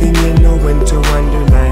taking you know when to wonderland.